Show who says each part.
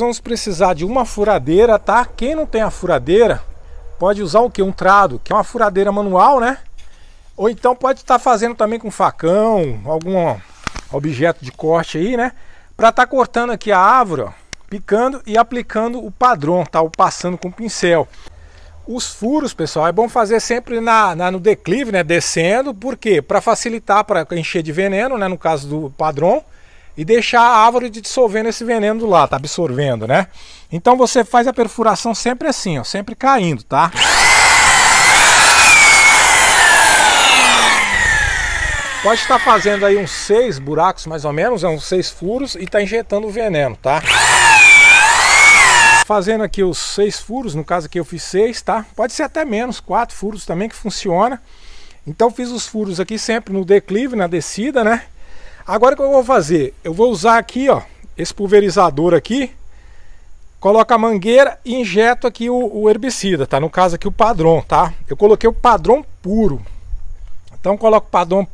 Speaker 1: vamos precisar de uma furadeira, tá? Quem não tem a furadeira, pode usar o que? Um trado, que é uma furadeira manual, né? Ou então pode estar fazendo também com facão, algum objeto de corte aí, né? Para estar tá cortando aqui a árvore, ó, picando e aplicando o padrão, tá? O passando com o pincel. Os furos, pessoal, é bom fazer sempre na, na no declive, né? Descendo, por quê? Para facilitar, para encher de veneno, né? No caso do padrão e deixar a árvore dissolvendo esse veneno lado, tá absorvendo, né? Então você faz a perfuração sempre assim, ó, sempre caindo, tá? Pode estar fazendo aí uns seis buracos mais ou menos, é uns seis furos e está injetando o veneno, tá? Fazendo aqui os seis furos, no caso aqui eu fiz seis, tá? Pode ser até menos, quatro furos também que funciona. Então fiz os furos aqui sempre no declive, na descida, né? Agora o que eu vou fazer? Eu vou usar aqui, ó, esse pulverizador aqui, coloco a mangueira e injeto aqui o, o herbicida, tá? No caso aqui o padrão, tá? Eu coloquei o padrão puro. Então coloco o padrão